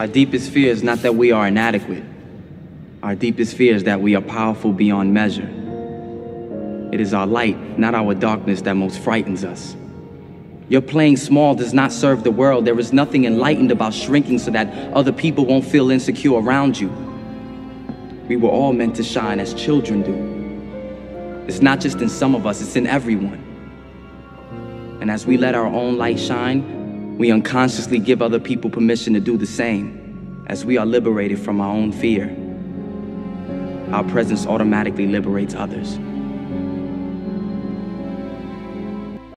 Our deepest fear is not that we are inadequate. Our deepest fear is that we are powerful beyond measure. It is our light, not our darkness, that most frightens us. Your playing small does not serve the world. There is nothing enlightened about shrinking so that other people won't feel insecure around you. We were all meant to shine as children do. It's not just in some of us, it's in everyone. And as we let our own light shine, we unconsciously give other people permission to do the same, as we are liberated from our own fear. Our presence automatically liberates others.